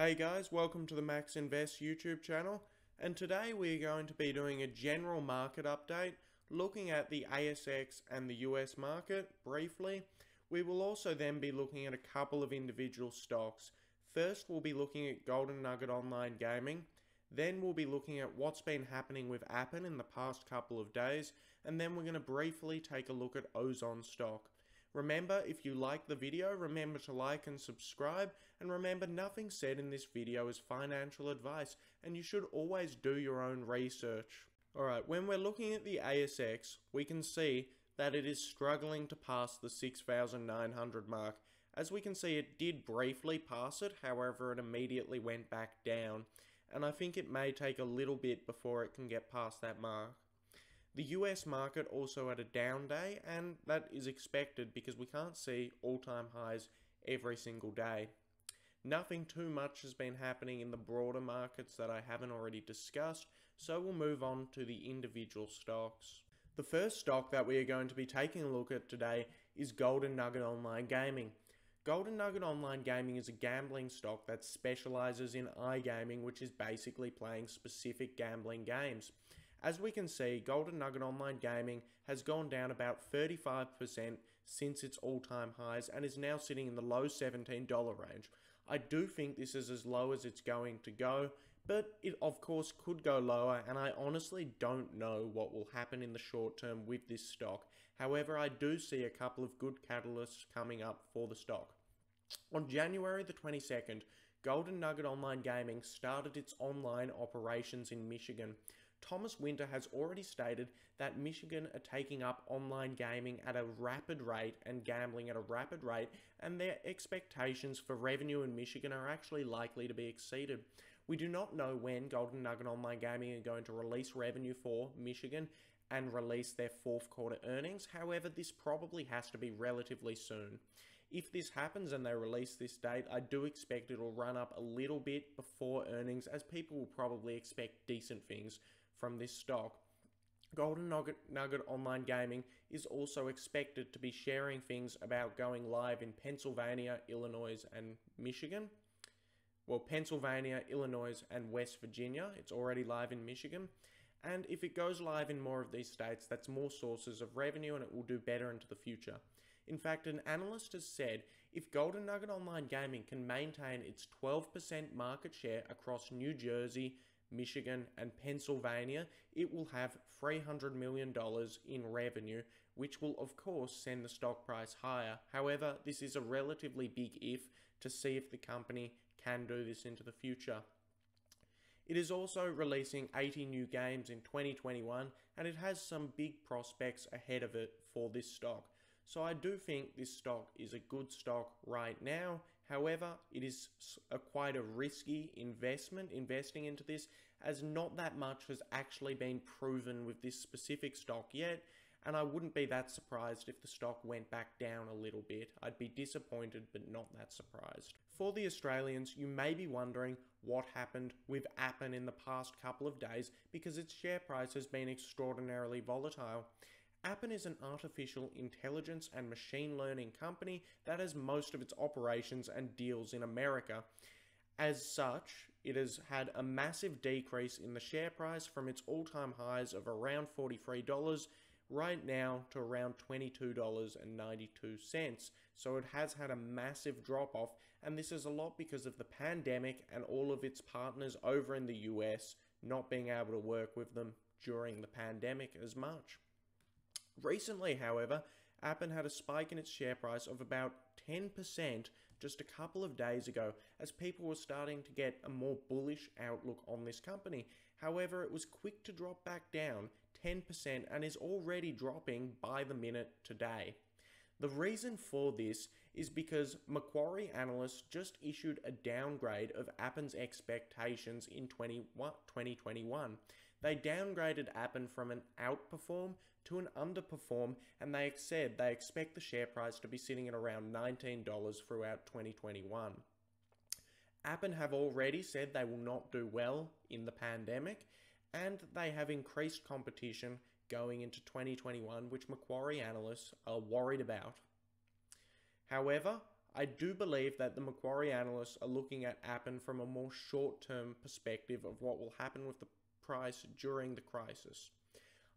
Hey guys, welcome to the Max Invest YouTube channel and today we're going to be doing a general market update looking at the ASX and the US market briefly. We will also then be looking at a couple of individual stocks. First we'll be looking at Golden Nugget Online Gaming, then we'll be looking at what's been happening with Appen in the past couple of days and then we're going to briefly take a look at Ozon stock. Remember, if you like the video, remember to like and subscribe, and remember nothing said in this video is financial advice, and you should always do your own research. Alright, when we're looking at the ASX, we can see that it is struggling to pass the 6,900 mark. As we can see, it did briefly pass it, however it immediately went back down, and I think it may take a little bit before it can get past that mark. The US market also had a down day, and that is expected because we can't see all time highs every single day. Nothing too much has been happening in the broader markets that I haven't already discussed, so we'll move on to the individual stocks. The first stock that we are going to be taking a look at today is Golden Nugget Online Gaming. Golden Nugget Online Gaming is a gambling stock that specializes in iGaming, which is basically playing specific gambling games. As we can see, Golden Nugget Online Gaming has gone down about 35% since its all-time highs and is now sitting in the low $17 range. I do think this is as low as it's going to go, but it of course could go lower and I honestly don't know what will happen in the short term with this stock. However, I do see a couple of good catalysts coming up for the stock. On January the 22nd, Golden Nugget Online Gaming started its online operations in Michigan. Thomas Winter has already stated that Michigan are taking up online gaming at a rapid rate and gambling at a rapid rate, and their expectations for revenue in Michigan are actually likely to be exceeded. We do not know when Golden Nugget Online Gaming are going to release revenue for Michigan and release their fourth quarter earnings. However, this probably has to be relatively soon. If this happens and they release this date, I do expect it will run up a little bit before earnings as people will probably expect decent things from this stock. Golden Nugget, Nugget Online Gaming is also expected to be sharing things about going live in Pennsylvania, Illinois, and Michigan. Well, Pennsylvania, Illinois, and West Virginia. It's already live in Michigan. And if it goes live in more of these states, that's more sources of revenue and it will do better into the future. In fact, an analyst has said if Golden Nugget Online Gaming can maintain its 12% market share across New Jersey, Michigan, and Pennsylvania, it will have $300 million in revenue, which will of course send the stock price higher. However, this is a relatively big if to see if the company can do this into the future. It is also releasing 80 new games in 2021 and it has some big prospects ahead of it for this stock. So I do think this stock is a good stock right now. However, it is a quite a risky investment investing into this as not that much has actually been proven with this specific stock yet and I wouldn't be that surprised if the stock went back down a little bit. I'd be disappointed, but not that surprised. For the Australians, you may be wondering what happened with Appen in the past couple of days because its share price has been extraordinarily volatile. Appen is an artificial intelligence and machine learning company that has most of its operations and deals in America. As such, it has had a massive decrease in the share price from its all-time highs of around $43 right now to around $22.92. So it has had a massive drop off, and this is a lot because of the pandemic and all of its partners over in the US not being able to work with them during the pandemic as much. Recently, however, Appen had a spike in its share price of about 10% just a couple of days ago as people were starting to get a more bullish outlook on this company. However, it was quick to drop back down 10% and is already dropping by the minute today. The reason for this is because Macquarie analysts just issued a downgrade of Appen's expectations in 20, 2021. They downgraded Appen from an outperform to an underperform, and they said they expect the share price to be sitting at around $19 throughout 2021. Appen have already said they will not do well in the pandemic, and they have increased competition going into 2021, which Macquarie analysts are worried about. However, I do believe that the Macquarie analysts are looking at Appen from a more short term perspective of what will happen with the price during the crisis.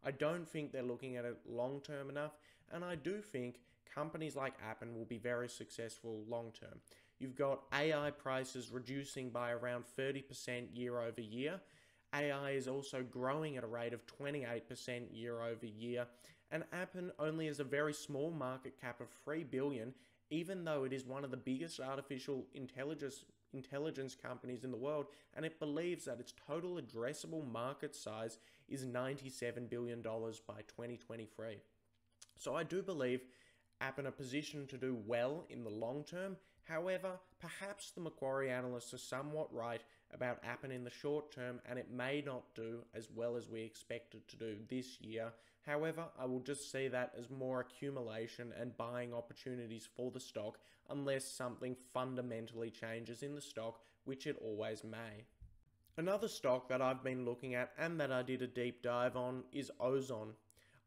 I don't think they're looking at it long term enough, and I do think companies like Appen will be very successful long term. You've got AI prices reducing by around 30% year over year. AI is also growing at a rate of 28% year over year, and Appen only has a very small market cap of 3 billion, even though it is one of the biggest artificial intelligence intelligence companies in the world, and it believes that its total addressable market size is $97 billion by 2023. So I do believe Appen are positioned to do well in the long term. However, perhaps the Macquarie analysts are somewhat right about Appen in the short term and it may not do as well as we expected to do this year. However, I will just see that as more accumulation and buying opportunities for the stock unless something fundamentally changes in the stock, which it always may. Another stock that I've been looking at and that I did a deep dive on is Ozon.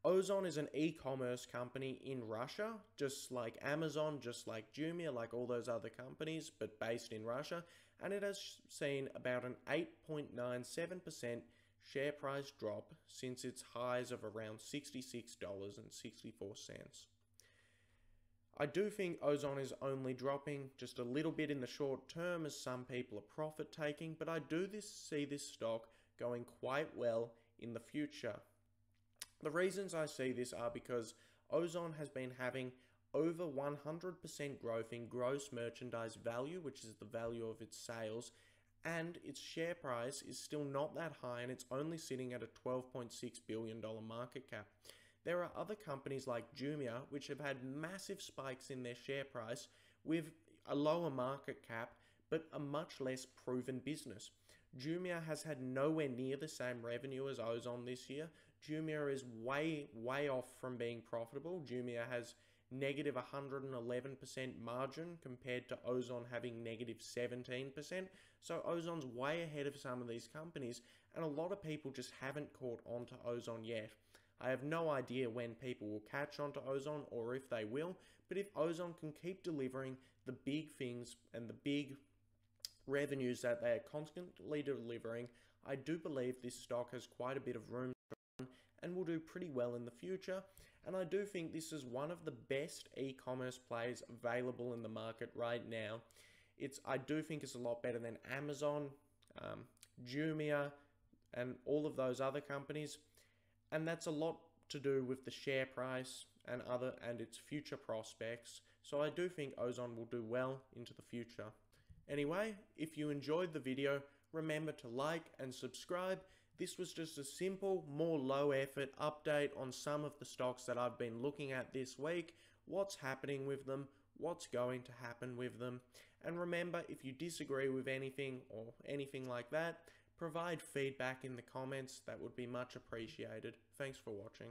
Ozon is an e-commerce company in Russia, just like Amazon, just like Jumia, like all those other companies, but based in Russia, and it has seen about an 8.97% share price drop since its highs of around $66.64. I do think Ozon is only dropping just a little bit in the short term as some people are profit taking, but I do this, see this stock going quite well in the future. The reasons I see this are because Ozon has been having over 100% growth in gross merchandise value, which is the value of its sales, and its share price is still not that high and it's only sitting at a $12.6 billion market cap. There are other companies like Jumia which have had massive spikes in their share price with a lower market cap but a much less proven business. Jumia has had nowhere near the same revenue as Ozon this year. Jumia is way, way off from being profitable. Jumia has negative 111% margin compared to Ozon having negative 17%. So Ozon's way ahead of some of these companies, and a lot of people just haven't caught on to Ozon yet. I have no idea when people will catch on to Ozon or if they will, but if Ozon can keep delivering the big things and the big revenues that they are constantly delivering, I do believe this stock has quite a bit of room and will do pretty well in the future. And I do think this is one of the best e-commerce plays available in the market right now. It's I do think it's a lot better than Amazon, um, Jumia, and all of those other companies. And that's a lot to do with the share price and other and its future prospects. So I do think Ozon will do well into the future. Anyway, if you enjoyed the video, remember to like and subscribe this was just a simple, more low effort update on some of the stocks that I've been looking at this week, what's happening with them, what's going to happen with them. And remember, if you disagree with anything or anything like that, provide feedback in the comments. That would be much appreciated. Thanks for watching.